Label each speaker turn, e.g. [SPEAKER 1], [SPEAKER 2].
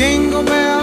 [SPEAKER 1] Jingle bell.